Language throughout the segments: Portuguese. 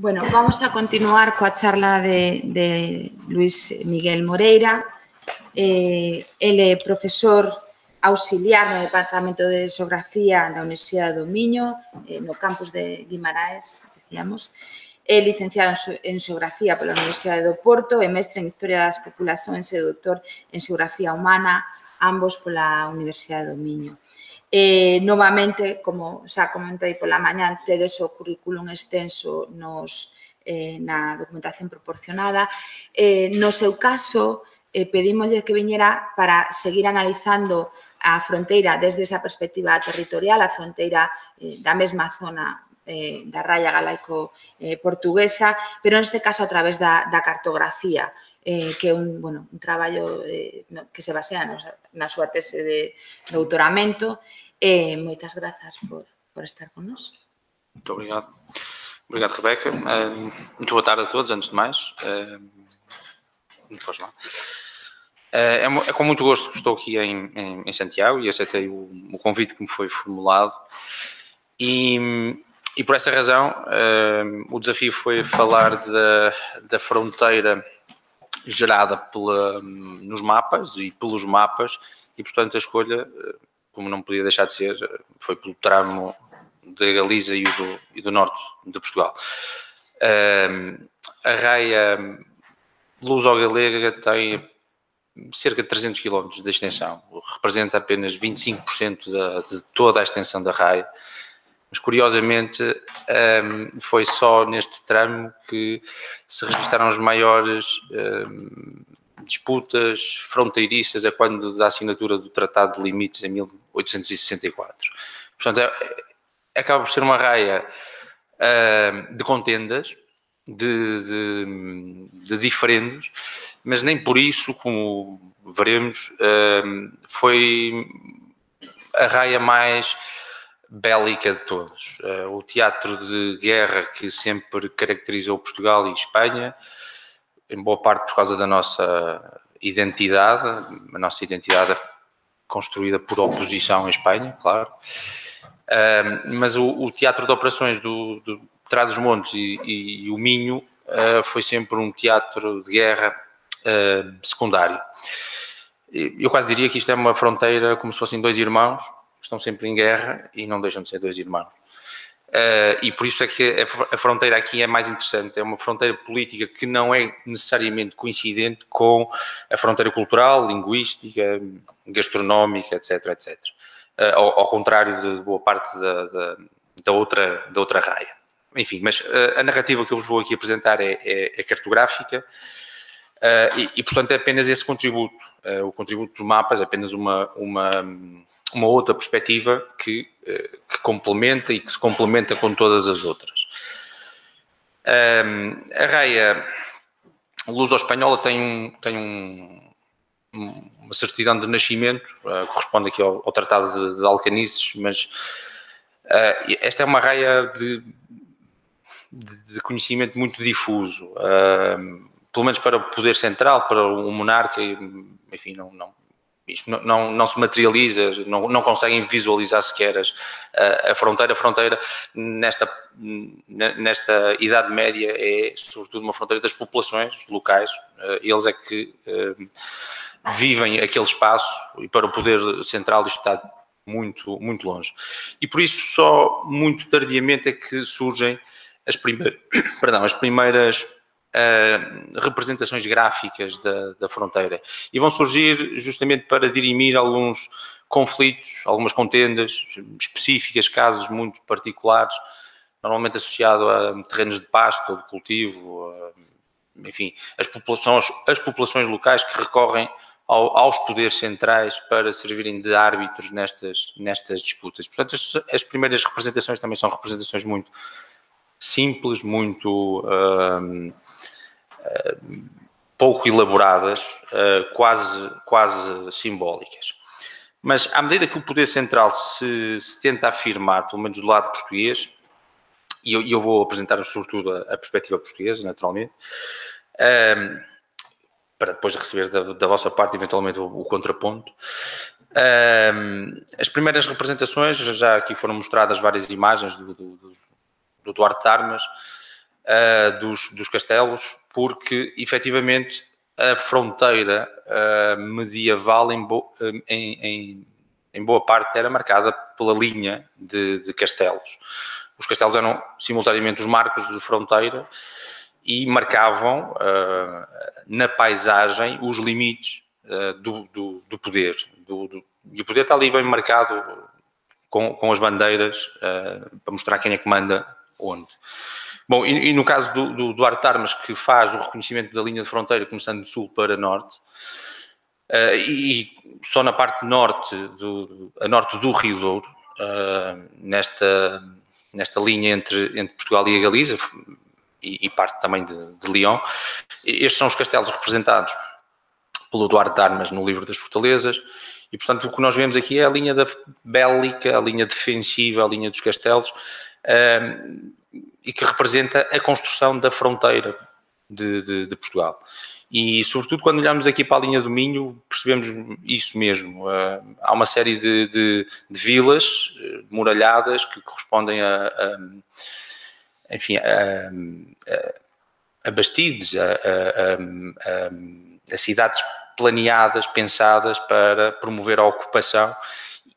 Bueno, vamos a continuar coa charla de, de Luis Miguel Moreira. Eh, ele é profesor auxiliar no Departamento de Geografía da Universidade do Miño, eh, no campus de Guimaraes, decíamos. É licenciado en Xeografía pola Universidade do Porto e mestre en Historia das Populacións e doutor en Xeografía Humana, ambos pola Universidade do Miño. Eh, novamente, como xa comentei pola mañá, tedes o currículum extenso nos, eh, na documentación proporcionada. Eh, no seu caso, eh, pedímoslle que viñera para seguir analizando a fronteira desde esa perspectiva territorial, a fronteira eh, da mesma zona eh, da raya galaico eh, portuguesa, pero neste caso a través da, da cartografía, eh, que é un, bueno, un traballo eh, que se basea no, na súa tese de doutoramento E moitas grazas por, por estar connosco. Muito obrigado. Obrigado, Rebeca. Uh, muito boa tarde a todos, antes de mais. Uh, não faz mal. Uh, é, é, com muito gosto que estou aqui em, em, em Santiago e aceitei o, o, convite que me foi formulado. E, e por essa razão, uh, o desafio foi falar da, da fronteira gerada pela, nos mapas e pelos mapas, e portanto a escolha como não podia deixar de ser, foi pelo tramo da Galiza e do, e do norte de Portugal. a raia luso-galega tem cerca de 300 km de extensão, representa apenas 25% da, de toda a extensão da raia, mas curiosamente foi só neste tramo que se registaram os maiores disputas fronteiriças é quando da assinatura do Tratado de Limites em 1864. Portanto, é, é, acaba por ser uma raia uh, de contendas, de, de, de, diferentes, mas nem por isso, como veremos, foi a raia mais bélica de todos. Uh, o teatro de guerra que sempre caracterizou Portugal e Espanha em boa parte por causa da nossa identidade, a nossa identidade construída por oposição em Espanha, claro. Uh, mas o, teatro de operações do, do Trás-os-Montes e, e, e, o Minho uh, foi sempre um teatro de guerra secundário. Eu quase diria que isto é uma fronteira como se fossem dois irmãos, estão sempre em guerra e não deixam de ser dois irmãos. Uh, e por isso é que a fronteira aqui é mais interessante. É uma fronteira política que não é necessariamente coincidente com a fronteira cultural, linguística, gastronómica, etc. etc. Uh, ao, ao, contrário de boa parte da, da, da, outra, da outra raia. Enfim, mas uh, a narrativa que eu vos vou aqui apresentar é, é, é cartográfica e, e, portanto, é apenas esse contributo. o contributo dos mapas é apenas uma. uma uma outra perspectiva que, eh, que complementa e que se complementa com todas as outras. a raia luso-espanhola tem, um, tem um, uma certidão de nascimento, uh, corresponde aqui ao, ao Tratado de, de Alcanices, mas uh, esta é uma raia de, de, conhecimento muito difuso, pelo menos para o poder central, para o monarca, enfim, não, não, isto não, não, não, se materializa, não, não conseguem visualizar sequer as, a, a, fronteira. A fronteira, nesta, nesta Idade Média, é sobretudo uma fronteira das populações locais. Eh, eles é que eh, vivem aquele espaço e para o poder central isto está muito, muito longe. E por isso, só muito tardiamente é que surgem as primeiras, perdão, as primeiras uh, representações gráficas da, da fronteira. E vão surgir justamente para dirimir alguns conflitos, algumas contendas específicas, casos muito particulares, normalmente associado a terrenos de pasto de cultivo, enfim, as populações, as populações locais que recorrem ao, aos poderes centrais para servirem de árbitros nestas, nestas disputas. Portanto, as, as primeiras representações também são representações muito simples, muito pouco elaboradas, eh, quase, quase simbólicas. Mas à medida que o poder central se, se tenta afirmar, pelo menos do lado português, e eu, eu vou apresentar sobretudo a, a perspectiva portuguesa, naturalmente, para depois receber da, da, vossa parte eventualmente o, o contraponto. As primeiras representações, já aqui foram mostradas várias imagens do, do, do Duarte Armas, uh, dos, dos castelos, porque efetivamente a fronteira uh, medieval em, bo, em, em, em, boa parte era marcada pela linha de, de, castelos. Os castelos eram simultaneamente os marcos de fronteira e marcavam uh, na paisagem os limites uh, do, do, do, poder. Do, e o poder está ali bem marcado com, com as bandeiras para mostrar quem é que manda onde. Bom, e, e no caso do, do, do Armas, que faz o reconhecimento da linha de fronteira, começando de sul para norte, uh, e, e, só na parte norte, do, a norte do Rio Douro, uh, nesta, nesta linha entre, entre Portugal e a Galiza, e, e parte também de, de Leão, estes são os castelos representados pelo Duarte de Armas no livro das Fortalezas, e portanto o que nós vemos aqui é a linha da bélica, a linha defensiva, a linha dos castelos, e que representa a construção da fronteira de, de, de, Portugal. E, sobretudo, quando olhamos aqui para a linha do Minho, percebemos isso mesmo. Uh, há uma série de, de, vilas uh, muralhadas que correspondem a, a enfim, a, a, a bastides, a, cidades planeadas, pensadas para promover a ocupação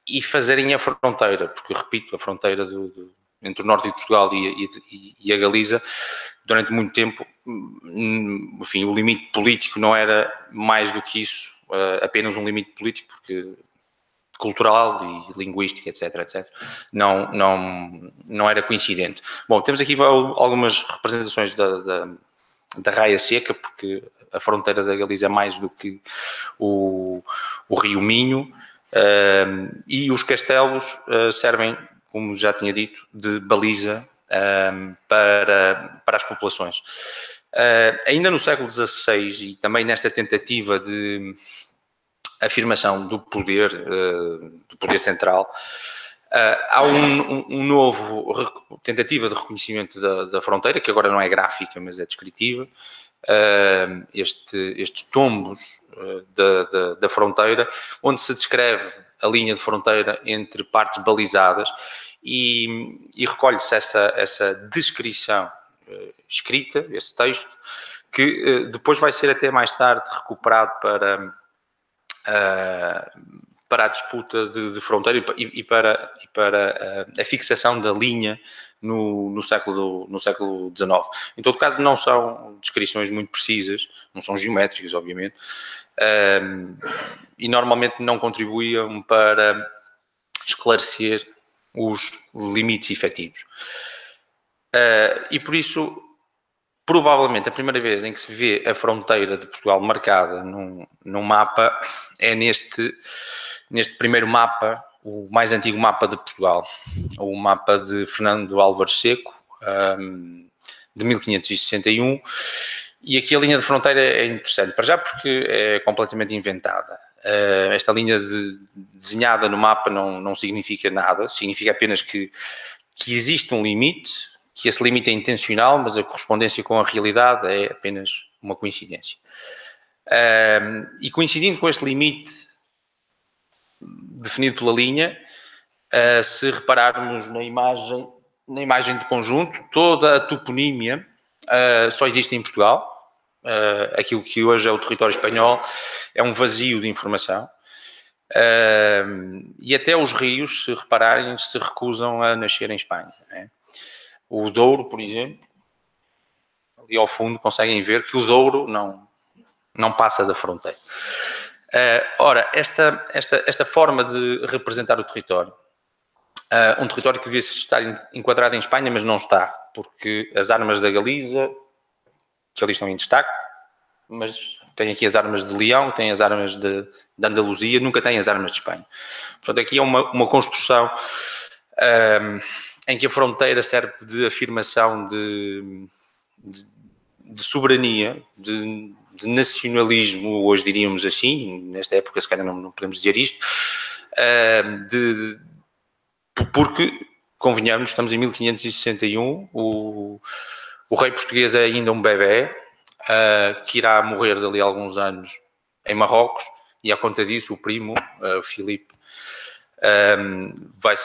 e fazerem a fronteira, porque, repito, a fronteira do, do entre o norte de Portugal e, e, e, a Galiza, durante muito tempo, hum, enfim, o limite político não era mais do que isso, eh, apenas um limite político, porque cultural e linguístico, etc, etc, não, não, não era coincidente. Bom, temos aqui algumas representações da, da, da raia seca, porque a fronteira da Galiza é mais do que o, o rio Minho, uh, e os castelos uh, servem como já tinha dito, de baliza um, para, para as populações. Uh, ainda no século XVI e também nesta tentativa de afirmação do poder, uh, do poder central, uh, há um, um, novo tentativa de reconhecimento da, da, fronteira, que agora não é gráfica, mas é descritiva, este, estes tombos da, da, da fronteira, onde se descreve a linha de fronteira entre partes balizadas e, e recolhe-se essa, essa descrição uh, escrita, esse texto, que uh, depois vai ser até mais tarde recuperado para, uh, para a disputa de, de fronteira e, e, para, e para a fixação da linha no, no, século, no século XIX. Em todo caso, não são descrições muito precisas, não são geométricas, obviamente, e normalmente não contribuíam para esclarecer os limites efetivos. Uh, e por isso, provavelmente, a primeira vez em que se vê a fronteira de Portugal marcada num, num mapa é neste, neste primeiro mapa, o mais antigo mapa de Portugal, o mapa de Fernando Álvares Seco, um, de 1561. E aqui a linha de fronteira é interessante, para já porque é completamente inventada. Uh, esta linha de, desenhada no mapa não, não significa nada, significa apenas que, que existe um limite, que esse limite é intencional, mas a correspondência com a realidade é apenas uma coincidência. Uh, e coincidindo com este limite definido pela linha, uh, se repararmos na imagem, na imagem de conjunto, toda a toponímia só existe em Portugal uh, aquilo que hoje é o território espanhol, é um vazio de informação. Uh, e até os rios, se repararem, se recusam a nascer em Espanha. Né? O Douro, por exemplo, ali ao fundo conseguem ver que o Douro não, não passa da fronteira. Uh, ora, esta, esta, esta forma de representar o território, uh, um território que devia estar enquadrado em Espanha, mas não está, porque as armas da Galiza, que ali estão em destaque, mas tem aqui as armas de Leão, tem as armas de, de Andaluzia, nunca tem as armas de Espanha. Portanto, aqui é uma, uma construção um, em que a fronteira serve de afirmação de, de, de soberania, de, de, nacionalismo, hoje diríamos assim, nesta época se calhar não, não podemos dizer isto, um, de, porque, convenhamos, estamos em 1561, o o rei português é ainda um bebê, uh, que irá morrer dali a alguns anos em Marrocos, e à conta disso o primo, uh, Filipe, um, vai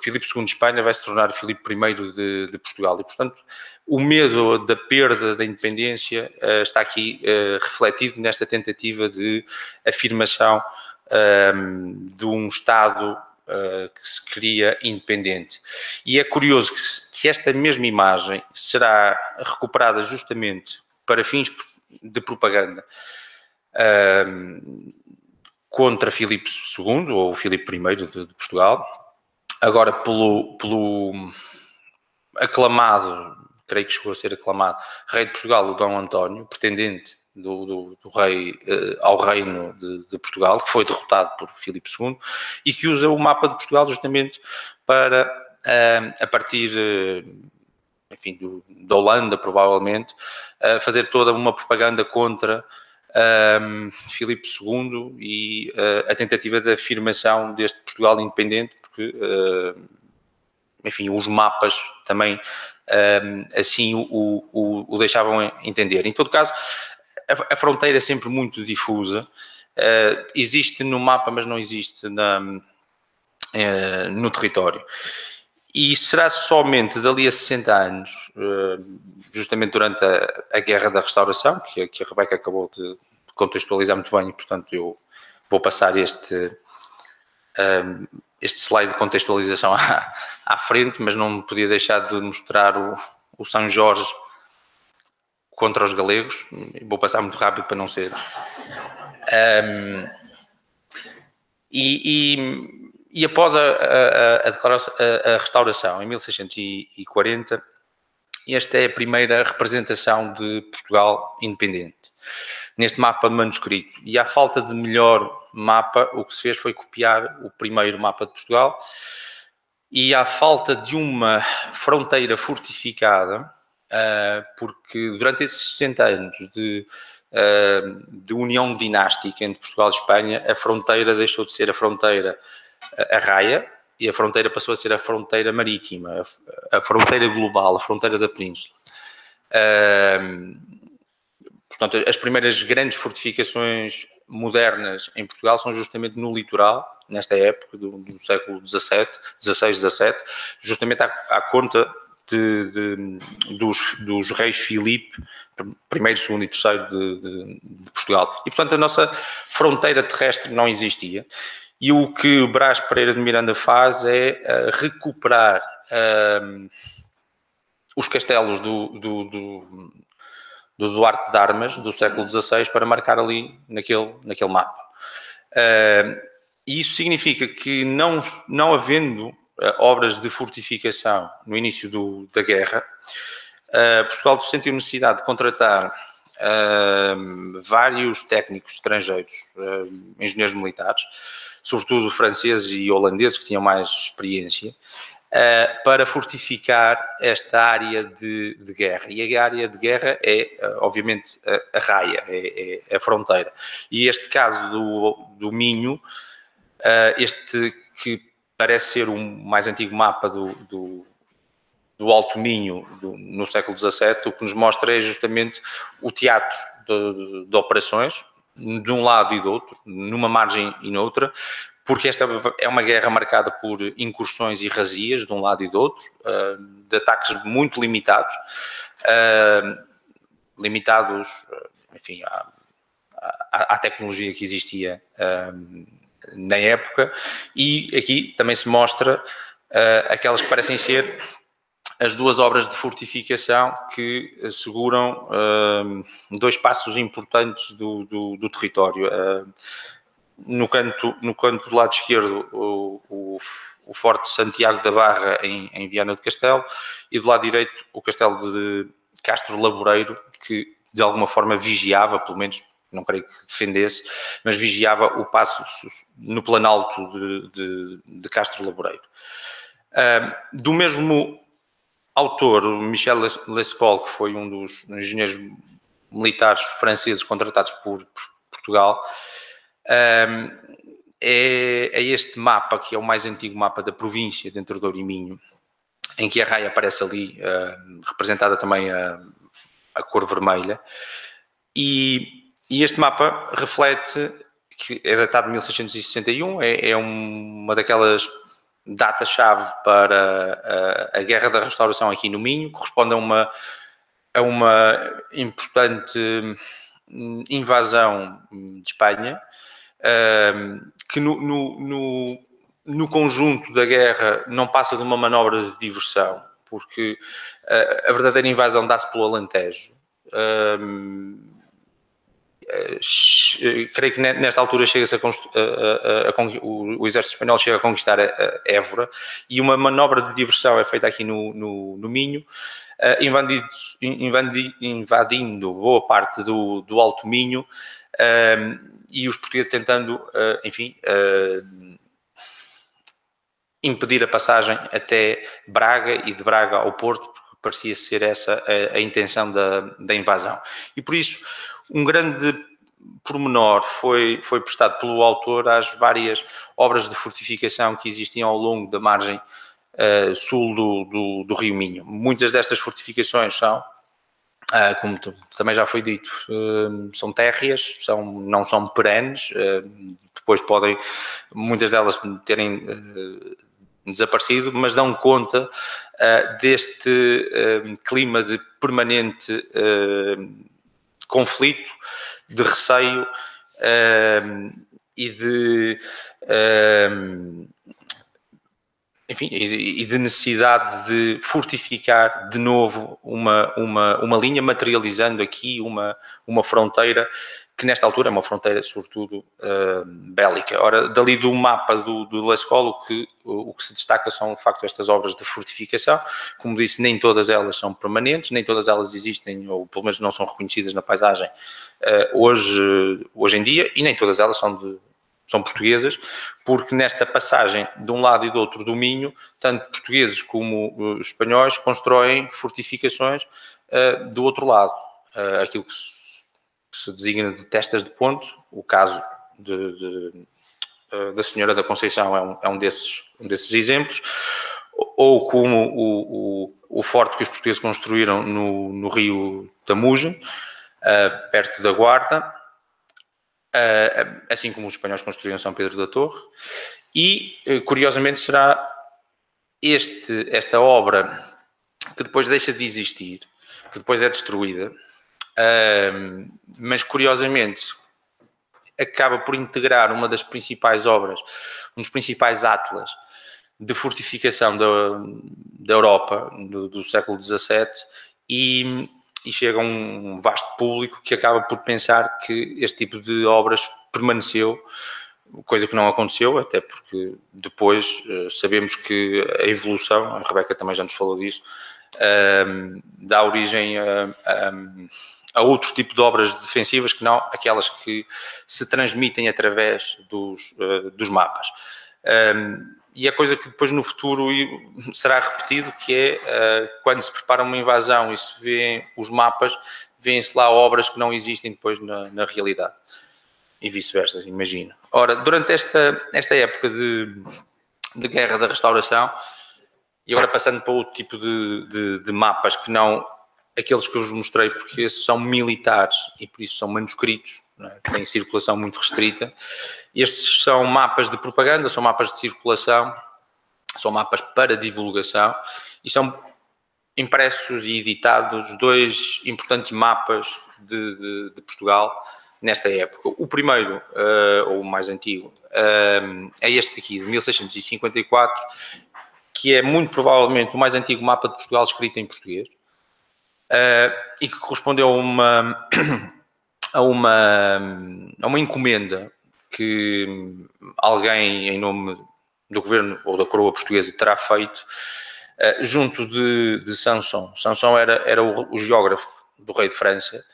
Filipe II de Espanha vai se tornar Filipe I de, de, Portugal. E, portanto, o medo da perda da independência uh, está aqui uh, refletido nesta tentativa de afirmação um, de um Estado uh, que se cria independente. E é curioso que, que esta mesma imagem será recuperada justamente para fins de propaganda. Um, contra Filipe II, ou Filipe I de, de Portugal, agora pelo, pelo aclamado, creio que chegou a ser aclamado, rei de Portugal, o Dom António, pretendente do, do, do rei uh, ao reino de, de, Portugal, que foi derrotado por Filipe II, e que usa o mapa de Portugal justamente para, uh, a partir... Uh, enfim, do, da Holanda, provavelmente, fazer toda uma propaganda contra Filipe II e uh, a tentativa de afirmação deste Portugal independente, porque, uh, enfim, os mapas também assim o, o, o, deixavam entender. Em todo caso, a, a fronteira é sempre muito difusa, uh, existe no mapa, mas não existe na, no território. E será somente dali a 60 anos, justamente durante a, a Guerra da Restauração, que, que a Rebeca acabou de contextualizar muito bem, e portanto eu vou passar este, um, este slide de contextualização à, à, frente, mas não podia deixar de mostrar o, o São Jorge contra os galegos, vou passar muito rápido para não ser. Um, e, e, e, após a, a, a, a, restauração, em 1640, esta é a primeira representação de Portugal independente, neste mapa manuscrito. E à falta de melhor mapa, o que se fez foi copiar o primeiro mapa de Portugal. E à falta de uma fronteira fortificada, ah, porque durante esses 60 anos de, ah, de união dinástica entre Portugal e Espanha, a fronteira deixou de ser a fronteira a raia, e a fronteira passou a ser a fronteira marítima, a, fronteira global, a fronteira da península. portanto, as primeiras grandes fortificações modernas em Portugal são justamente no litoral, nesta época do, do século XVII, XVI, XVII, justamente à, à conta de, de, dos, dos, reis Filipe, primeiro, segundo e terceiro de, de, Portugal. E, portanto, a nossa fronteira terrestre não existia. E o que o Brás Pereira de Miranda faz é uh, recuperar uh, os castelos do, do, do, do, Duarte de Armas do século XVI para marcar ali naquele, naquele mapa. Uh, e isso significa que, não, não havendo obras de fortificação no início do, da guerra, Portugal sentiu necessidade de contratar vários técnicos estrangeiros, engenheiros militares, sobretudo franceses e holandeses, que tinham mais experiência, uh, para fortificar esta área de, de, guerra. E a área de guerra é, uh, obviamente, a, a raia, é, é, a fronteira. E este caso do, do Minho, uh, este que parece ser o mais antigo mapa do, do do Alto Minho do, no século XVII, o que nos mostra é justamente o teatro de, de, de operações, de um lado e do outro, numa margem e noutra, porque esta é uma guerra marcada por incursões e razias de um lado e do outro, ah, de ataques muito limitados, ah, limitados, enfim, à, à, tecnologia que existia ah, na época, e aqui também se mostra aquelas que parecem ser as duas obras de fortificação que seguram dois passos importantes do, do, do território. No, canto, no canto do lado esquerdo, o, o, o Forte Santiago da Barra, em, em Viana do Castelo, e do lado direito, o Castelo de Castro Laboreiro, que de alguma forma vigiava, pelo menos não creio que defendesse, mas vigiava o passo no planalto de, de, de Castro Laboreiro. Do mesmo autor, Michel Lescol, que foi um dos engenheiros militares franceses contratados por, Portugal, um, é, é, este mapa, que é o mais antigo mapa da província dentro do Minho, em que a raia aparece ali, uh, representada também a, a cor vermelha, e, e, este mapa reflete que é datado de 1661, é, é uma daquelas datas-chave para a, a, Guerra da Restauração aqui no Minho, corresponde a uma, a uma importante hum, invasão de Espanha, que no, no, no, no, conjunto da guerra não passa de uma manobra de diversão, porque a, a verdadeira invasão dá-se pelo Alentejo. Um, eh, creio que nesta altura chega-se a, a, a, o, o, exército espanhol chega a conquistar a, Évora e uma manobra de diversão é feita aqui no, Minho, invadindo, invadi, invadindo, boa parte do, do Alto Minho uh, e os portugueses tentando, uh, enfim, impedir a passagem até Braga e de Braga ao Porto, porque parecia ser essa a, intenção da, da invasão. E por isso um grande pormenor foi, foi prestado pelo autor às várias obras de fortificação que existiam ao longo da margem uh, sul do, do, do, Rio Minho. Muitas destas fortificações são, uh, como também já foi dito, uh, são térreas, são, não são perenes, depois podem, muitas delas terem desaparecido, mas dão conta deste clima de permanente conflito, de receio uh, e de uh, enfim, e de necessidade de fortificar de novo uma, uma, uma linha, materializando aqui uma, uma fronteira que nesta altura é uma fronteira sobretudo uh, bélica. Ora, dali do mapa do, do Lescolo, o que, o, o que se destaca são de facto estas obras de fortificação, como disse, nem todas elas são permanentes, nem todas elas existem, ou pelo menos não são reconhecidas na paisagem uh, hoje, hoje em dia, e nem todas elas são de, são portuguesas, porque nesta passagem de um lado e do outro do Minho, tanto portugueses como uh, espanhóis constroem fortificações uh, do outro lado. Uh, aquilo que se que se designa de testas de ponto. O caso de, de, eh, da Senhora da Conceição é um, é um, desses, um desses exemplos. Ou como o, o, o forte que os portugueses construíram no, no rio Tamuja, uh, perto da Guarda, uh, assim como os espanhóis construíram São Pedro da Torre. E, curiosamente, será este, esta obra que depois deixa de existir, que depois é destruída, mas curiosamente acaba por integrar uma das principais obras, um dos principais atlas de fortificação da, da Europa do, do século XVII e, e, chega a um vasto público que acaba por pensar que este tipo de obras permaneceu, coisa que não aconteceu, até porque depois uh, sabemos que a evolução, a Rebeca também já nos falou disso, uh, dá origem a, a a outro tipo de obras defensivas que não aquelas que se transmitem através dos, uh, dos mapas. Um, e a coisa que depois no futuro será repetido, que é uh, quando se prepara uma invasão e se vê os mapas, vêem-se lá obras que não existem depois na, na realidade. E vice-versa, imagino. Ora, durante esta, esta época de, de guerra da restauração, e agora passando para outro tipo de, de, de mapas que não aqueles que eu vos mostrei, porque esses são militares e por isso são manuscritos, é? têm circulação muito restrita. Estes são mapas de propaganda, são mapas de circulação, são mapas para divulgação e são impressos e editados dois importantes mapas de, de, de Portugal nesta época. O primeiro, uh, ou o mais antigo, uh, é este aqui, de 1654, que é muito provavelmente o mais antigo mapa de Portugal escrito em português uh, e que correspondeu a uma, a uma, a uma encomenda que alguém em nome do governo ou da coroa portuguesa terá feito uh, junto de, de Sanson. Sanson era, era o, o geógrafo do rei de França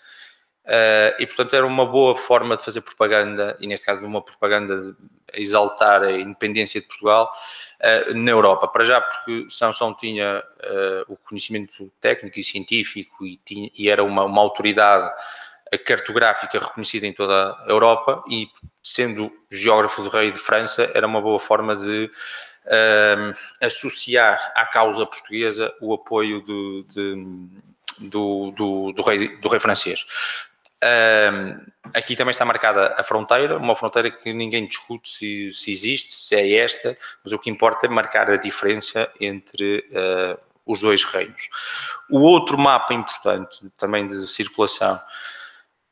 Uh, e portanto era uma boa forma de fazer propaganda, e neste caso uma propaganda de exaltar a independência de Portugal uh, na Europa. Para já, porque Sansão tinha uh, o conhecimento técnico e científico e, tinha, e era uma, uma, autoridade cartográfica reconhecida em toda a Europa, e sendo geógrafo do rei de França, era uma boa forma de associar à causa portuguesa o apoio de, de do, do, do, rei, do rei francês. Um, aqui também está marcada a fronteira, uma fronteira que ninguém discute se, se existe, se é esta, mas o que importa é marcar a diferença entre uh, os dois reinos. O outro mapa importante, também de circulação,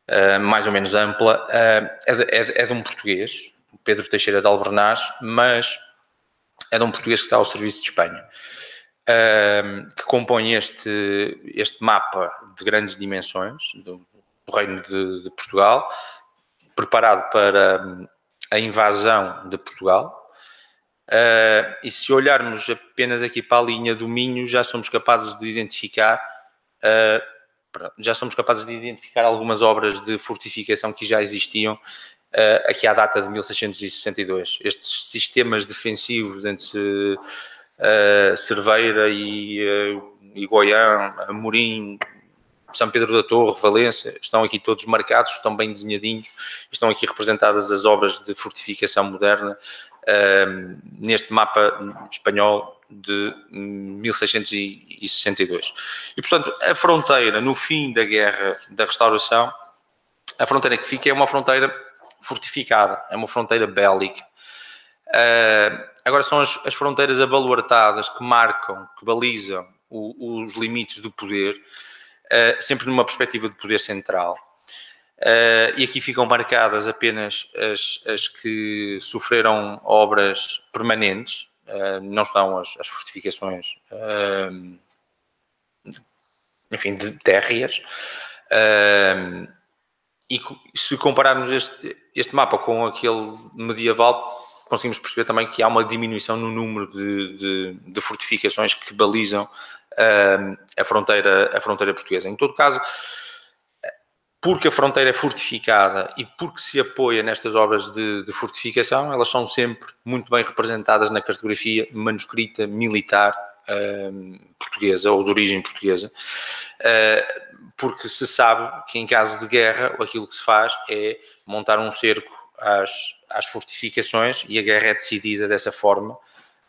uh, mais ou menos ampla, uh, é, de, é, de, é, de, um português, Pedro Teixeira de Albernaz, mas é de um português que está ao serviço de Espanha. que compõe este, este mapa de grandes dimensões, do, do Reino de, de, Portugal, preparado para hum, a invasão de Portugal. Uh, e se olharmos apenas aqui para a linha do Minho, já somos capazes de identificar uh, já somos capazes de identificar algumas obras de fortificação que já existiam uh, aqui à data de 1662. Estes sistemas defensivos entre Cerveira e, e Goiã, Amorim, são Pedro da Torre, Valência, estão aqui todos marcados, estão bem desenhadinhos, estão aqui representadas as obras de fortificação moderna neste mapa espanhol de 1662. E, portanto, a fronteira, no fim da guerra da restauração, a fronteira que fica é uma fronteira fortificada, é uma fronteira bélica. Uh, agora são as, as, fronteiras abaluartadas que marcam, que balizam o, os limites do poder, uh, sempre numa perspectiva de poder central. Uh, e aqui ficam marcadas apenas as, as que sofreram obras permanentes, uh, não estão as, as fortificações, enfim, de térreas. e se compararmos este, este mapa com aquele medieval, conseguimos perceber também que há uma diminuição no número de, de, de fortificações que balizam a, fronteira, a fronteira portuguesa. Em todo caso, porque a fronteira é fortificada e porque se apoia nestas obras de, de, fortificação, elas são sempre muito bem representadas na cartografia manuscrita militar portuguesa ou de origem portuguesa, uh, porque se sabe que em caso de guerra aquilo que se faz é montar um cerco às, às fortificações e a guerra é decidida dessa forma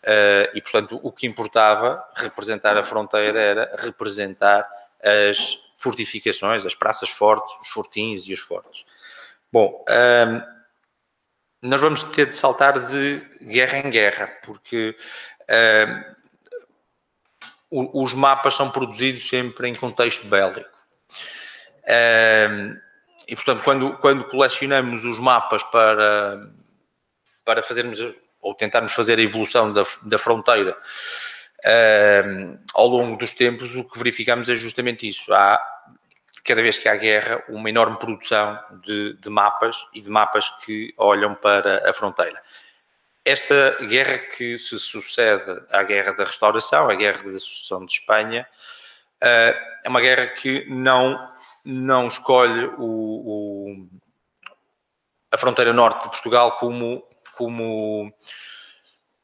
Uh, e, portanto, o que importava representar a fronteira era representar as fortificações, as praças fortes, os fortins e os fortes. Bom, ehm, nós vamos ter de saltar de guerra em guerra, porque ehm, os mapas são produzidos sempre em contexto bélico. Ehm, e, portanto, quando, quando colecionamos os mapas para, para fazermos ou tentarmos fazer a evolução da, da fronteira uh, ao longo dos tempos, o que verificamos é justamente isso. Há, cada vez que há guerra, uma enorme produção de, de mapas e de mapas que olham para a fronteira. Esta guerra que se sucede à Guerra da Restauração, a Guerra da Sucessão de Espanha, uh, é uma guerra que não, não escolhe o, o, a fronteira norte de Portugal como como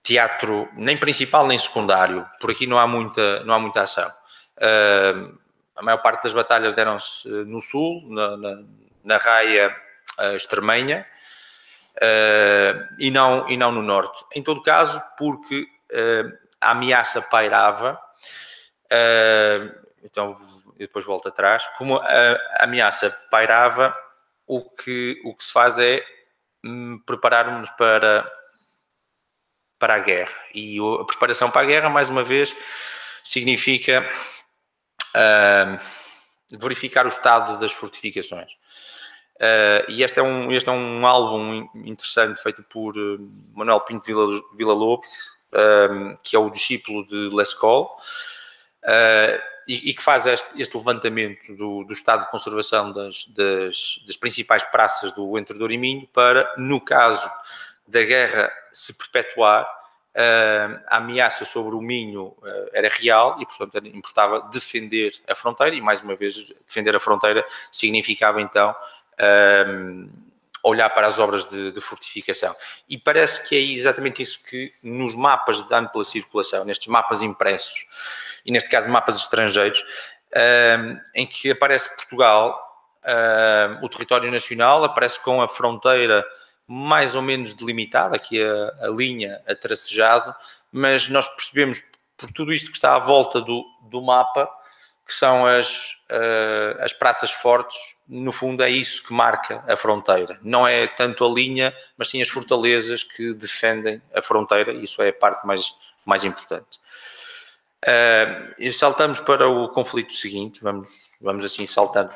teatro nem principal nem secundário. Por aqui não há muita, não há muita ação. Uh, a maior parte das batalhas deram-se eh, no sul, na, na, na raia uh, extremenha, uh, e, não, e não no norte. Em todo caso, porque a ameaça pairava, então depois volto atrás, como a, a ameaça pairava, o que, o que se faz é prepararmos para, para a guerra. E a preparação para a guerra, mais uma vez, significa uh, verificar o estado das fortificações. Uh, e este é, um, este é um álbum interessante feito por uh, Manuel Pinto Vila, Vila Lobos, que é o discípulo de Lescol. Uh, e, que faz este, este levantamento do, do, estado de conservação das, das, das, principais praças do Entre e Minho para, no caso da guerra se perpetuar, uh, a ameaça sobre o Minho uh, era real e, portanto, importava defender a fronteira e, mais uma vez, defender a fronteira significava, então, uh, olhar para as obras de, de, fortificação. E parece que é exatamente isso que nos mapas de ampla circulação, nestes mapas impressos, e neste caso mapas estrangeiros, um, em que aparece Portugal, um, o território nacional, aparece com a fronteira mais ou menos delimitada, aqui a, a linha a tracejado, mas nós percebemos por tudo isto que está à volta do, do mapa que são as, uh, as praças fortes, no fundo é isso que marca a fronteira. Não é tanto a linha, mas sim as fortalezas que defendem a fronteira, isso é a parte mais, mais importante. Uh, e saltamos para o conflito seguinte, vamos, vamos assim saltando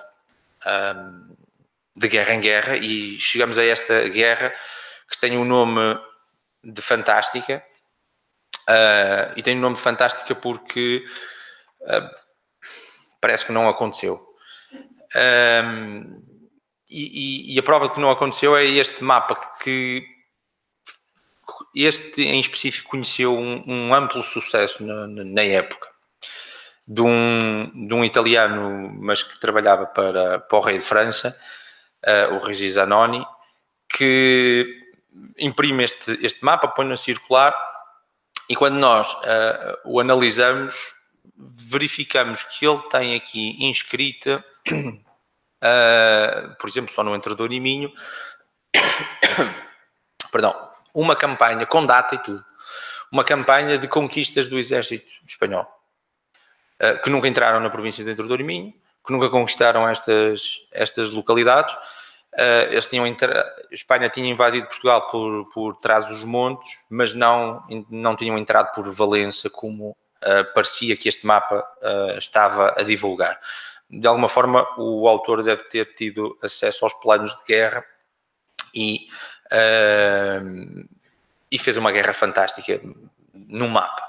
uh, de guerra em guerra e chegamos a esta guerra que tem o um nome de Fantástica uh, e tem o um nome de Fantástica porque parece que não aconteceu. E, e, e, a prova que não aconteceu é este mapa que este em específico conheceu um, um amplo sucesso na, na, época. De um, de um italiano, mas que trabalhava para, para o rei de França, uh, o Regi Zanoni, que imprime este, este mapa, põe-no circular e quando nós uh, o analisamos, verificamos que ele tem aqui inscrita, uh, por exemplo, só no Entrador e Minho, perdão, uma campanha com data e tudo, uma campanha de conquistas do exército espanhol, uh, que nunca entraram na província de Entrador e Minho, que nunca conquistaram estas, estas localidades. Uh, eles tinham Espanha tinha invadido Portugal por, por trás dos montes, mas não, não tinham entrado por Valença, como uh, parecia que este mapa estava a divulgar. De alguma forma, o autor deve ter tido acesso aos planos de guerra e uh, e fez uma guerra fantástica no mapa.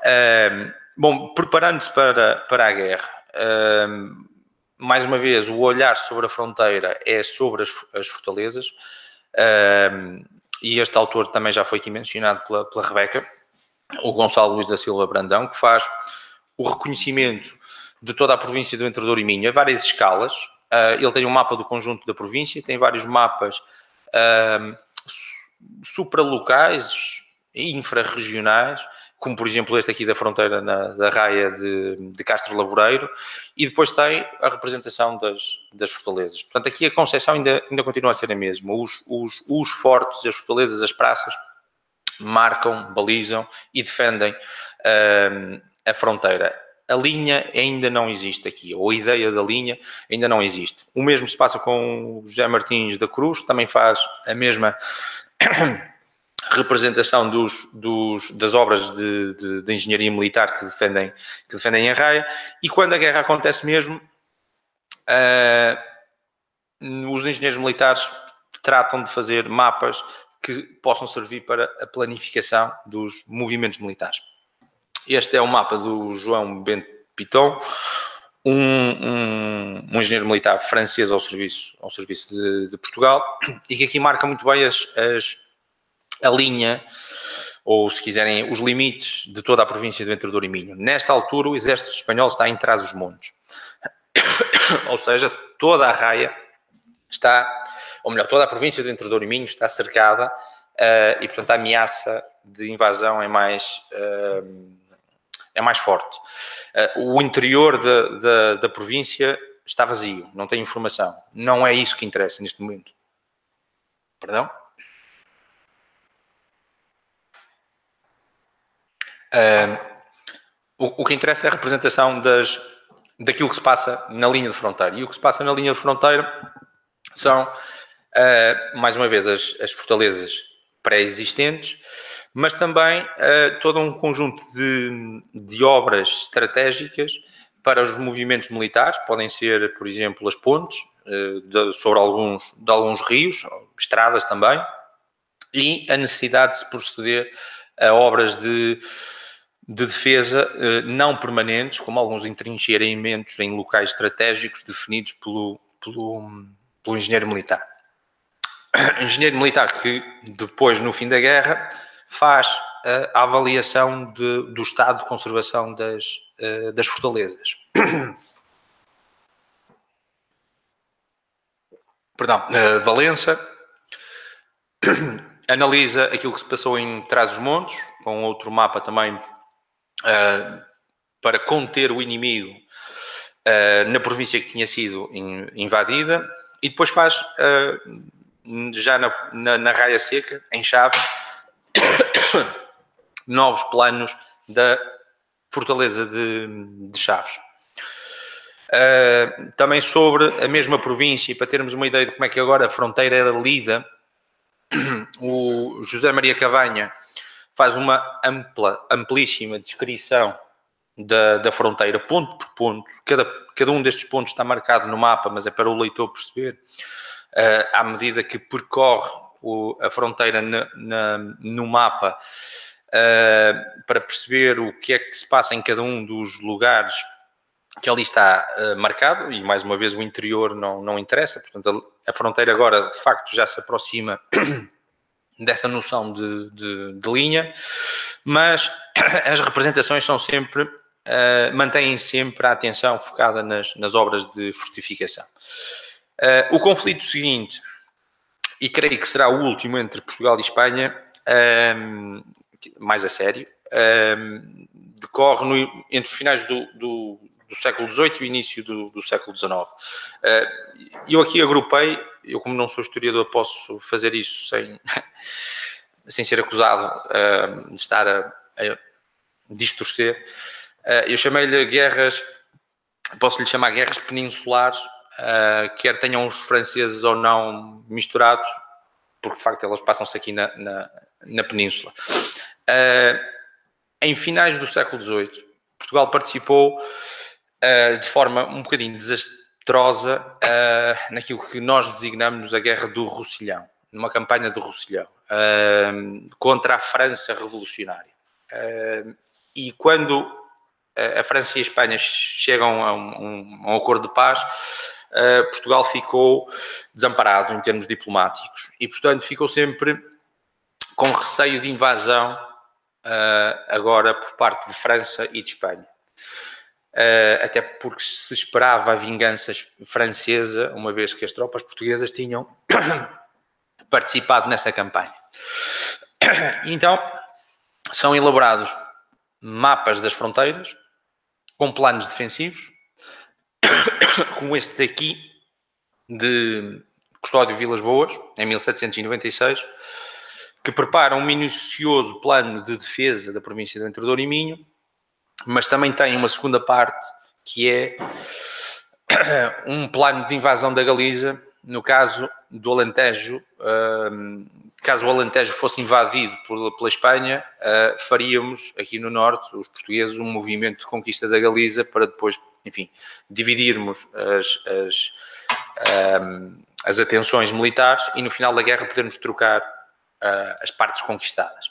Uh, bom, preparando-se para, para a guerra, uh, mais uma vez, o olhar sobre a fronteira é sobre as, as fortalezas, e este autor também já foi aqui mencionado pela, pela Rebeca, o Gonçalo Luís da Silva Brandão, que faz o reconhecimento de toda a província do Entrador e Minho a várias escalas. Uh, ele tem um mapa do conjunto da província, tem vários mapas uh, supralocais e infrarregionais, como por exemplo este aqui da fronteira na, da raia de, de, Castro Laboreiro, e depois tem a representação das, das fortalezas. Portanto, aqui a concepção ainda, ainda continua a ser a mesma. Os, os, os fortes, as fortalezas, as praças, marcam, balizam e defendem uh, a fronteira. A linha ainda não existe aqui, ou a ideia da linha ainda não existe. O mesmo se passa com o José Martins da Cruz, também faz a mesma representação dos, dos, das obras de, de, de, engenharia militar que defendem, que defendem a raia, e quando a guerra acontece mesmo, uh, os engenheiros militares tratam de fazer mapas que possam servir para a planificação dos movimentos militares. Este é o mapa do João Bento Piton, um, um, um, engenheiro militar francês ao serviço, ao serviço de, de Portugal e que aqui marca muito bem as, as, a linha, ou se quiserem, os limites de toda a província do Entrador e Minho. Nesta altura, o exército espanhol está em trás dos montes. ou seja, toda a raia está, ou melhor, toda a província do Entrador e Minho está cercada uh, e, portanto, a ameaça de invasão é mais. Uh, é mais forte. Uh, o interior da, da, da, província está vazio, não tem informação. Não é isso que interessa neste momento. Perdão? O, o, que interessa é a representação das, daquilo que se passa na linha de fronteira. E o que se passa na linha de fronteira são, uh, mais uma vez, as, as fortalezas pré-existentes, mas também uh, todo um conjunto de, de obras estratégicas para os movimentos militares, podem ser, por exemplo, as pontes uh, de, sobre alguns, de alguns rios, estradas também, e a necessidade de se proceder a obras de, de defesa uh, não permanentes, como alguns entrincheiramentos em locais estratégicos definidos pelo, pelo, pelo engenheiro militar. Engenheiro militar que depois, no fim da guerra, faz a avaliação de, do estado de conservação das, eh, das fortalezas. Perdão, eh, Valença analisa aquilo que se passou em Trás-os-Montes, com outro mapa também uh, para conter o inimigo na província que tinha sido in, invadida, e depois faz, já na, na, na Raia Seca, em Chave, novos planos da Fortaleza de, de Chaves. Uh, também sobre a mesma província, para termos uma ideia de como é que agora a fronteira era lida, o José Maria Cavanha faz uma ampla, amplíssima descrição da, da fronteira, ponto por ponto. Cada, cada um destes pontos está marcado no mapa, mas é para o leitor perceber, uh, à medida que percorre o, a fronteira na, na, no mapa, uh, para perceber o que é que se passa em cada um dos lugares que ali está uh, marcado, e mais uma vez o interior não, não interessa, portanto a, a fronteira agora de facto já se aproxima dessa noção de, de, de linha, mas as representações são sempre, uh, mantêm sempre a atenção focada nas, nas obras de fortificação. Uh, o conflito seguinte, e creio que será o último entre Portugal e Espanha, um, ehm, mais a sério, um, ehm, decorre no, entre os finais do, do, do século XVIII e o início do, do século XIX. Uh, eu aqui agrupei eu como não sou historiador posso fazer isso sem, sem ser acusado uh, de estar a, a distorcer. Uh, eu chamei-lhe guerras, posso-lhe chamar guerras peninsulares, uh, quer tenham os franceses ou não misturados, porque de facto elas passam-se aqui na, na, na península. em finais do século XVIII, Portugal participou de forma um bocadinho desastrosa trosa uh, naquilo que nós designamos a Guerra do Roussillon, numa campanha do Roussillon, uh, contra a França revolucionária. Uh, e quando a França e a Espanha chegam a um, a um acordo de paz, Portugal ficou desamparado em termos diplomáticos e, portanto, ficou sempre com receio de invasão agora por parte de França e de Espanha. Uh, até porque se esperava a vingança francesa, uma vez que as tropas portuguesas tinham participado nessa campanha. Então, são elaborados mapas das fronteiras, com planos defensivos, como este daqui, de Custódio Vilas Boas, em 1796, que prepara um minucioso plano de defesa da província do Entre e Minho, mas também tem uma segunda parte que é um plano de invasão da Galiza, no caso do Alentejo, caso o Alentejo fosse invadido pela Espanha, uh, faríamos aqui no Norte, os portugueses, um movimento de conquista da Galiza para depois, enfim, dividirmos as, as, as atenções militares e no final da guerra podermos trocar uh, as partes conquistadas.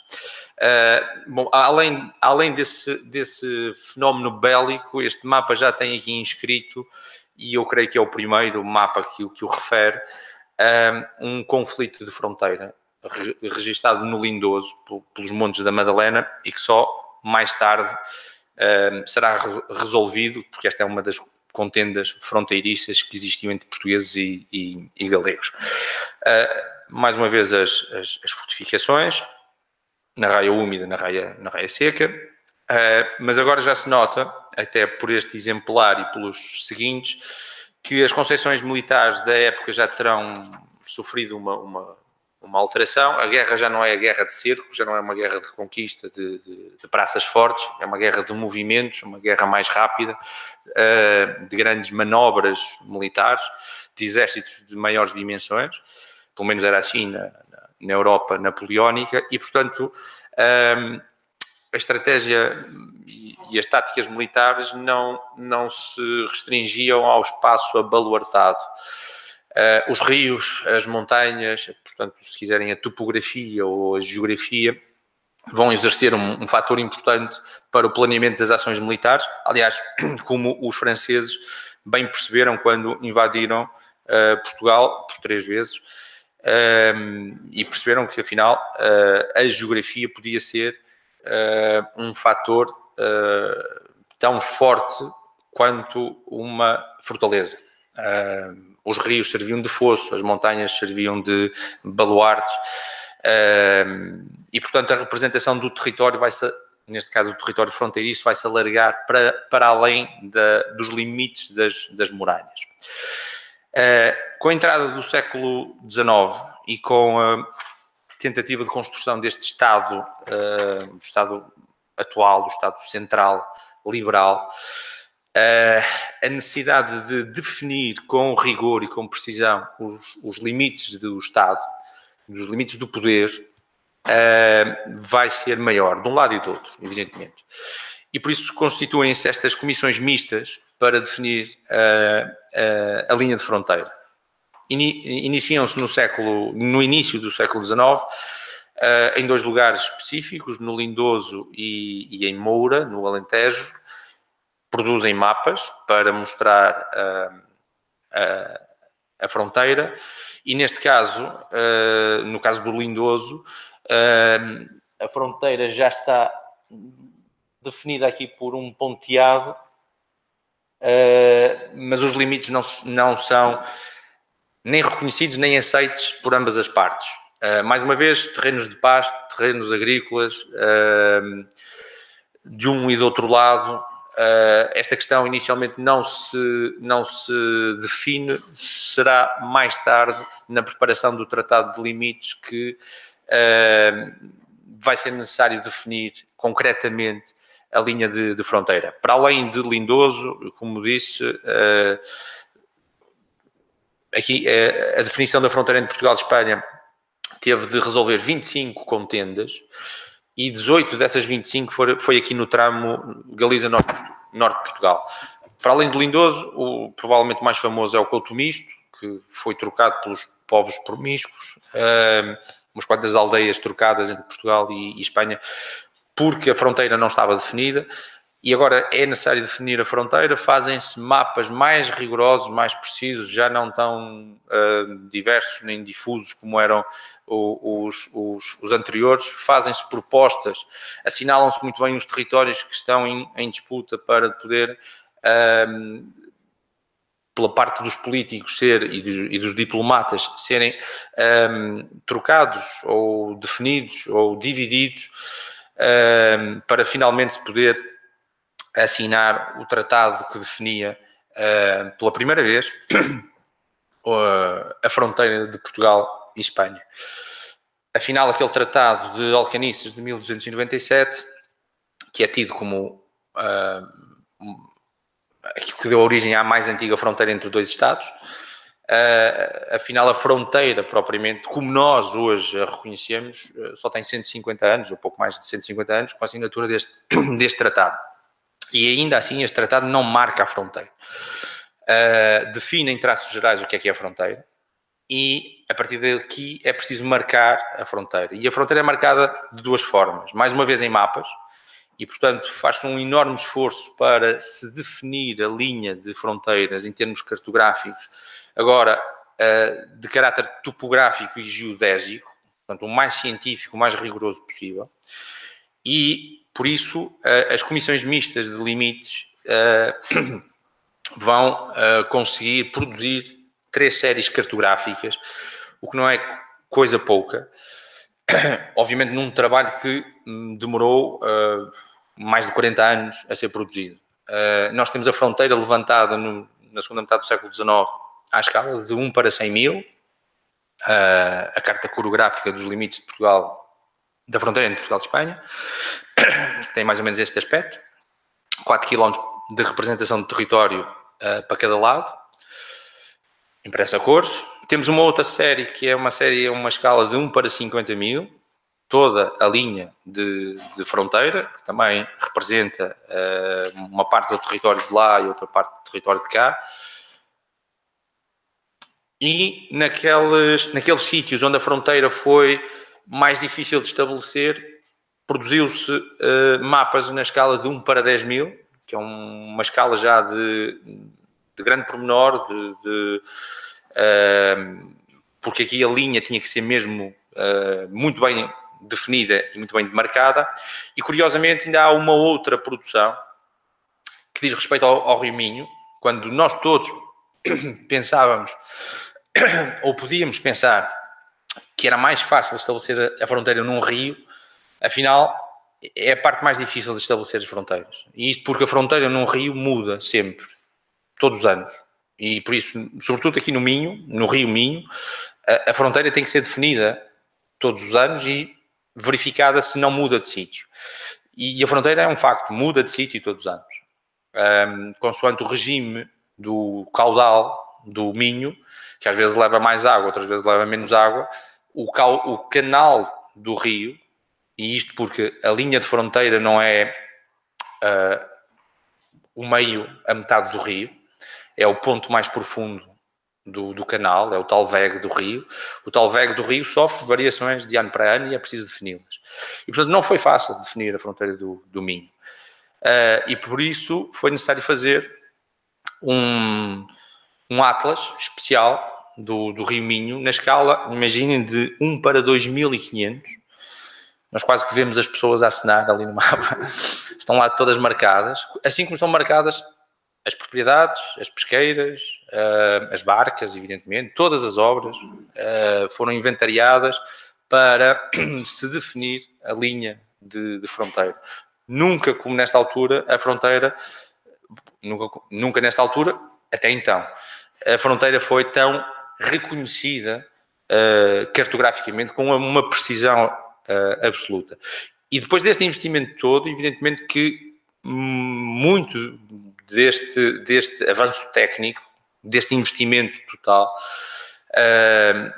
Uh, bom, além, além desse, desse fenómeno bélico, este mapa já tem aqui inscrito, e eu creio que é o primeiro mapa que, que o refere, uh, um conflito de fronteira registado no Lindoso, pelos Montes da Madalena, e que só mais tarde uh, será re resolvido, porque esta é uma das contendas fronteiriças que existiam entre portugueses e, e, e galegos. mais uma vez, as, as, as fortificações, na raia úmida, na raia, na raia seca, uh, mas agora já se nota, até por este exemplar e pelos seguintes, que as concessões militares da época já terão sofrido uma, uma, uma, alteração. A guerra já não é a guerra de cerco, já não é uma guerra de reconquista de, de, de praças fortes, é uma guerra de movimentos, uma guerra mais rápida, uh, de grandes manobras militares, de exércitos de maiores dimensões, pelo menos era assim na, na Europa napoleónica e, portanto, um, a estratégia e as táticas militares não, não se restringiam ao espaço abaluartado. Uh, os rios, as montanhas, portanto, se quiserem, a topografia ou a geografia, vão exercer um, um fator importante para o planeamento das ações militares. Aliás, como os franceses bem perceberam quando invadiram uh, Portugal por três vezes um, e perceberam que afinal uh, a geografia podia ser uh, um fator uh, tão forte quanto uma fortaleza. Os rios serviam de fosso, as montanhas serviam de baluartes e, portanto, a representação do território vai se neste caso o território fronteiriço, vai se alargar para, para além da, dos limites das, das muralhas. Uh, com a entrada do século XIX e com a tentativa de construção deste Estado, uh, do Estado atual, do Estado central, liberal, a necessidade de definir com rigor e com precisão os, os limites do Estado, os limites do poder, uh, vai ser maior, de um lado e do outro, evidentemente. E por isso constituem-se estas comissões mistas para definir uh, uh, a linha de fronteira. Ini, Iniciam-se no século, no início do século XIX, em dois lugares específicos, no Lindoso e, e em Moura, no Alentejo, produzem mapas para mostrar uh, uh, a fronteira e neste caso, uh, no caso do Lindoso, a fronteira já está definida aqui por um ponteado, mas os limites não, não são nem reconhecidos nem aceitos por ambas as partes. mais uma vez, terrenos de pasto, terrenos agrícolas, de um e do outro lado, Uh, esta questão inicialmente não se, não se define, será mais tarde, na preparação do Tratado de Limites, que uh, vai ser necessário definir concretamente a linha de, de, fronteira. Para além de Lindoso, como disse, uh, aqui a definição da fronteira entre Portugal e Espanha teve de resolver 25 contendas e 18 dessas 25 foi, foi aqui no tramo Galiza-Norte norte de Portugal. Para além do Lindoso, o provavelmente mais famoso é o Couto Misto, que foi trocado pelos povos promíscuos, uh, umas quantas aldeias trocadas entre Portugal e, e Espanha, porque a fronteira não estava definida e agora é necessário definir a fronteira, fazem-se mapas mais rigorosos, mais precisos, já não tão uh, diversos nem difusos como eram os, os, os anteriores, fazem-se propostas, assinalam-se muito bem os territórios que estão em, em disputa para poder, um, pela parte dos políticos ser e dos, e dos diplomatas serem um, trocados ou definidos ou divididos para finalmente se poder assinar o tratado que definia uh, pela primeira vez a fronteira de Portugal e Espanha. Afinal, aquele tratado de Alcanices de 1297, que é tido como uh, aquilo que deu origem à mais antiga fronteira entre dois Estados, uh, afinal, a fronteira propriamente, como nós hoje a reconhecemos, só tem 150 anos, ou pouco mais de 150 anos, com a assinatura deste, deste tratado. E ainda assim, este tratado não marca a fronteira. Uh, define em traços gerais o que é que é a fronteira, e a partir daqui é preciso marcar a fronteira. E a fronteira é marcada de duas formas. Mais uma vez em mapas, e portanto faz um enorme esforço para se definir a linha de fronteiras em termos cartográficos, agora eh, de caráter topográfico e geodésico, portanto o mais científico, o mais rigoroso possível. E por isso eh, as comissões mistas de limites eh, vão conseguir produzir três séries cartográficas, o que não é coisa pouca. Obviamente, num trabalho que hum, demorou mais de 40 anos a ser produzido. Nós temos a fronteira levantada no, na segunda metade do século XIX à escala de 1 para 100 mil. A carta coreográfica dos limites de Portugal, da fronteira entre Portugal e Espanha, tem mais ou menos este aspecto. 4 km de representação de território para cada lado impressa cores. Temos uma outra série que é uma série, uma escala de 1 para 50 mil, toda a linha de, de fronteira, que também representa uh, uma parte do território de lá e outra parte do território de cá. E naqueles, naqueles sítios onde a fronteira foi mais difícil de estabelecer, produziu-se uh, mapas na escala de 1 para 10 mil, que é um, uma escala já de de grande pormenor, de, de uh, porque aqui a linha tinha que ser mesmo uh, muito bem definida e muito bem demarcada. E curiosamente ainda há uma outra produção que diz respeito ao, ao Rio Minho, quando nós todos pensávamos ou podíamos pensar que era mais fácil estabelecer a fronteira num rio, afinal é a parte mais difícil de estabelecer as fronteiras. E isto porque a fronteira num rio muda sempre todos os anos. E por isso, sobretudo aqui no Minho, no Rio Minho, a, a fronteira tem que ser definida todos os anos e verificada se não muda de sítio. E a fronteira é um facto, muda de sítio todos os anos. um, consoante o regime do caudal do Minho, que às vezes leva mais água, outras vezes leva menos água, o, cal, o canal do rio, e isto porque a linha de fronteira não é uh, o meio, a metade do rio, é o ponto mais profundo do, do, canal, é o tal VEG do rio. O tal VEG do rio sofre variações de ano para ano e é preciso defini-las. E, portanto, não foi fácil definir a fronteira do, do Minho. Uh, e por isso foi necessário fazer um, um atlas especial do, do Rio Minho, na escala, imaginem, de 1 para 2.500. Nós quase que vemos as pessoas a assinar ali no mapa. Estão lá todas marcadas, assim como estão marcadas as propriedades, as pesqueiras, uh, as barcas, evidentemente, todas as obras uh, foram inventariadas para se definir a linha de, de, fronteira. Nunca, como nesta altura, a fronteira, nunca, nunca nesta altura, até então, a fronteira foi tão reconhecida uh, cartograficamente com uma precisão uh, absoluta. E depois deste investimento todo, evidentemente que muito deste, deste avanço técnico, deste investimento total, uh,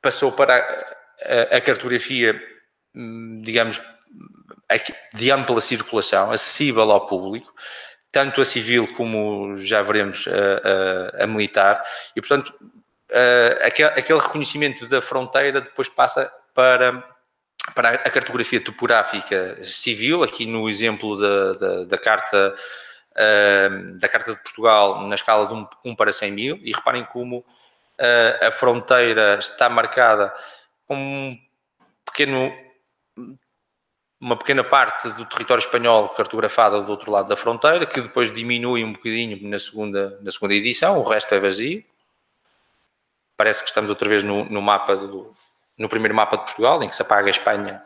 passou para a, a, cartografia, hum, digamos, de ampla circulação, acessível ao público, tanto a civil como já veremos a, a, a militar, e portanto aquele reconhecimento da fronteira depois passa para para a cartografia topográfica civil, aqui no exemplo da, da, da carta da Carta de Portugal na escala de 1, 1 para 100 mil, e reparem como uh, a fronteira está marcada com um pequeno uma pequena parte do território espanhol cartografada do outro lado da fronteira, que depois diminui um bocadinho na segunda, na segunda edição, o resto é vazio. Parece que estamos outra vez no, no mapa do, no primeiro mapa de Portugal, em que se apaga a Espanha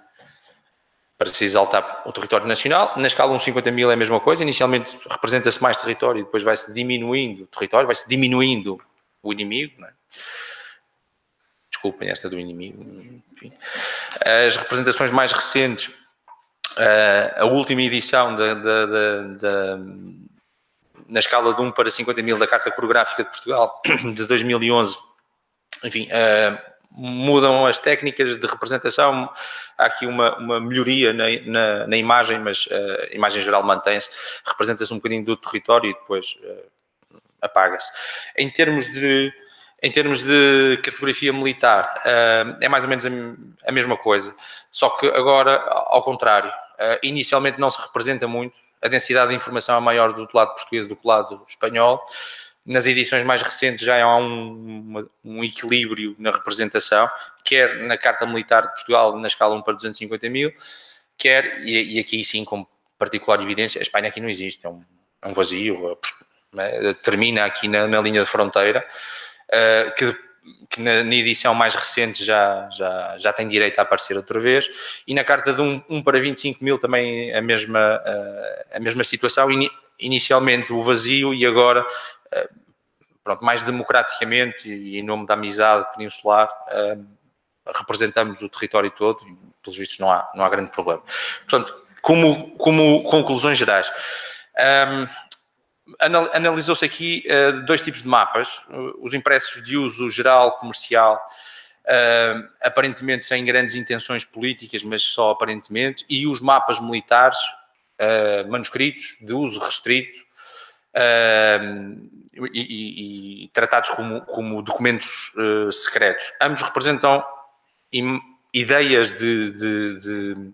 para se exaltar o território nacional. Na escala 150 mil é a mesma coisa, inicialmente representa-se mais território, depois vai-se diminuindo o território, vai-se diminuindo o inimigo. É? Desculpem esta do inimigo. Enfim. As representações mais recentes Uh, a última edição da, da, da, na escala de 1 para 50 mil da Carta Coreográfica de Portugal de 2011, enfim, uh, mudam as técnicas de representação. Há aqui uma, uma melhoria na, na, na, imagem, mas uh, a imagem geral mantém-se, representa-se um bocadinho do território e depois apaga-se. Em termos de em termos de cartografia militar, é mais ou menos a mesma coisa, só que agora ao contrário. Uh, inicialmente não se representa muito, a densidade de informação é maior do lado português do que do lado espanhol. Nas edições mais recentes já há um, um equilíbrio na representação, quer na Carta Militar de Portugal na escala 1 para 250 mil, quer, e, e aqui sim com particular evidência, a Espanha aqui não existe, é um, é um vazio, é, termina aqui na, na, linha de fronteira, uh, que que na, na, edição mais recente já, já, já tem direito a aparecer outra vez, e na carta de 1, 1 para 25 mil também a mesma, a mesma situação, In, inicialmente o vazio e agora, pronto, mais democraticamente e em nome da amizade peninsular, representamos o território todo e, pelos vistos, não há, não há grande problema. Portanto, como, como conclusões gerais, um, analisou-se aqui uh, dois tipos de mapas, os impressos de uso geral comercial, uh, aparentemente sem grandes intenções políticas, mas só aparentemente, e os mapas militares uh, manuscritos de uso restrito e, e, e, tratados como, como documentos secretos. Ambos representam ideias de, de, de,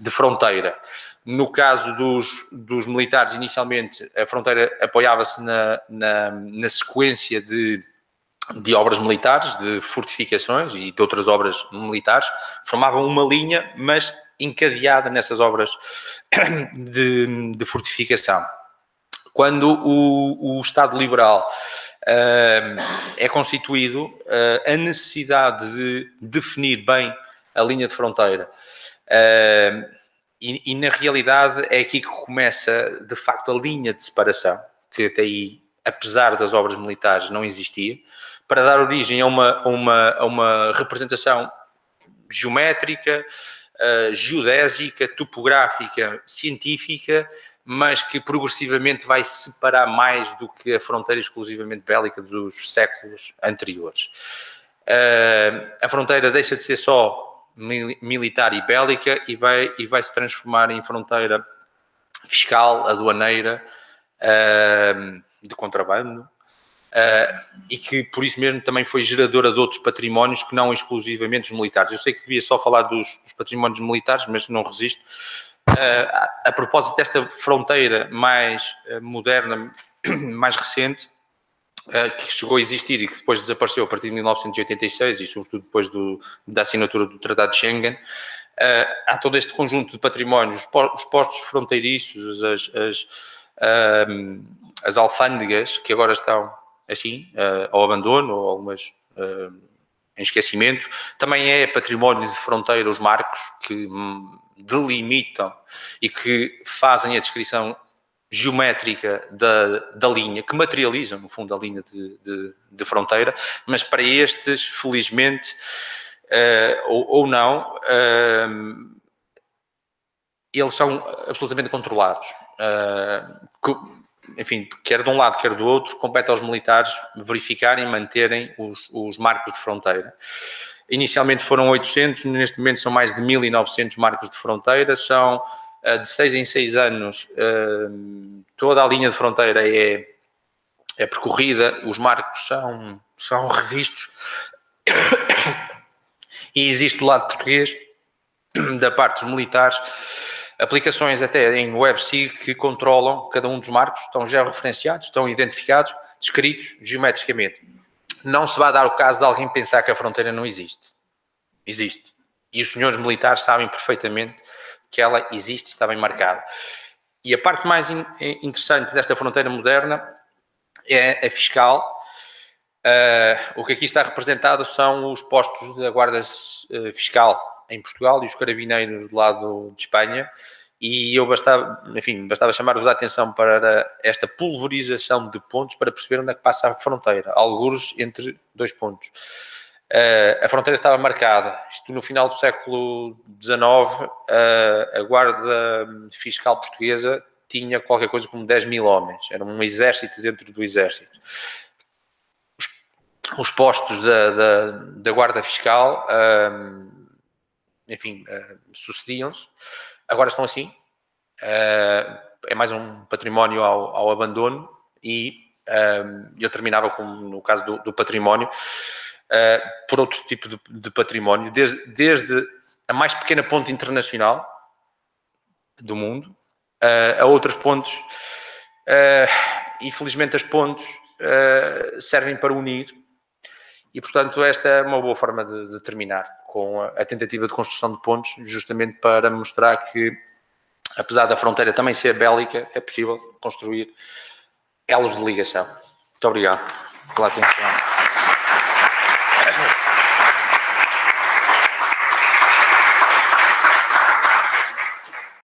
de fronteira. No caso dos, dos militares, inicialmente a fronteira apoiava-se na, na, na, sequência de, de obras militares, de fortificações e de outras obras militares, formavam uma linha, mas encadeada nessas obras de, de fortificação. Quando o, o Estado liberal uh, é constituído, uh, a necessidade de definir bem a linha de fronteira. Uh, e, e, na realidade é aqui que começa de facto a linha de separação, que até aí, apesar das obras militares, não existia, para dar origem a uma, uma, a uma representação geométrica, uh, geodésica, topográfica, científica, mas que progressivamente vai separar mais do que a fronteira exclusivamente bélica dos séculos anteriores. Uh, a fronteira deixa de ser só militar e bélica e vai, e vai se transformar em fronteira fiscal, aduaneira, uh, de contrabando, uh, e que por isso mesmo também foi geradora de outros patrimónios que não exclusivamente os militares. Eu sei que devia só falar dos, dos patrimónios militares, mas não resisto. Uh, a, propósito desta fronteira mais moderna, mais recente, que chegou a existir e que depois desapareceu a partir de 1986 e sobretudo depois do, da assinatura do Tratado de Schengen, há todo este conjunto de patrimónios, os postos fronteiriços, as, as, as alfândegas que agora estão assim, ao abandono ou algumas em esquecimento, também é património de fronteira os marcos que hum, delimitam e que fazem a descrição geométrica da, da linha, que materializam, no fundo, a linha de, de, de fronteira, mas para estes, felizmente, uh, ou, ou, não, uh, eles são absolutamente controlados. Uh, enfim, quer de um lado, quer do outro, compete aos militares verificarem e manterem os, os marcos de fronteira. Inicialmente foram 800, neste momento são mais de 1.900 marcos de fronteira, são de 6 em 6 anos, toda a linha de fronteira é, é percorrida, os marcos são, são revistos. E existe do lado português, da parte dos militares, aplicações até em WebSig que controlam cada um dos marcos, estão georreferenciados, estão identificados, descritos geometricamente. Não se vai dar o caso de alguém pensar que a fronteira não existe. Existe. E os senhores militares sabem perfeitamente que ela existe e está bem marcada. E a parte mais in, interessante desta fronteira moderna é a fiscal. Uh, o que aqui está representado são os postos da Guarda uh, Fiscal em Portugal e os carabineiros do lado de Espanha. E eu bastava, enfim, bastava chamar-vos a atenção para esta pulverização de pontos para perceber onde é que passa a fronteira, alguns entre dois pontos. Uh, a fronteira estava marcada. Isto no final do século XIX, uh, a Guarda Fiscal Portuguesa tinha qualquer coisa como 10 mil homens. Era um exército dentro do exército. Os, os postos da, da, da, Guarda Fiscal, uh, enfim, sucediam-se. Agora estão assim. é mais um património ao, ao abandono. E eu terminava com, no caso do, do património, uh, por outro tipo de, de património, desde, desde, a mais pequena ponte internacional do mundo uh, a outras pontes. Infelizmente, as pontes servem para unir e, portanto, esta é uma boa forma de, de terminar com a, a tentativa de construção de pontes, justamente para mostrar que, apesar da fronteira também ser bélica, é possível construir elos de ligação. Muito obrigado pela atenção.